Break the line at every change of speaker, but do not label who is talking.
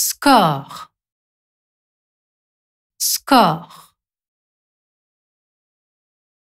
score, score.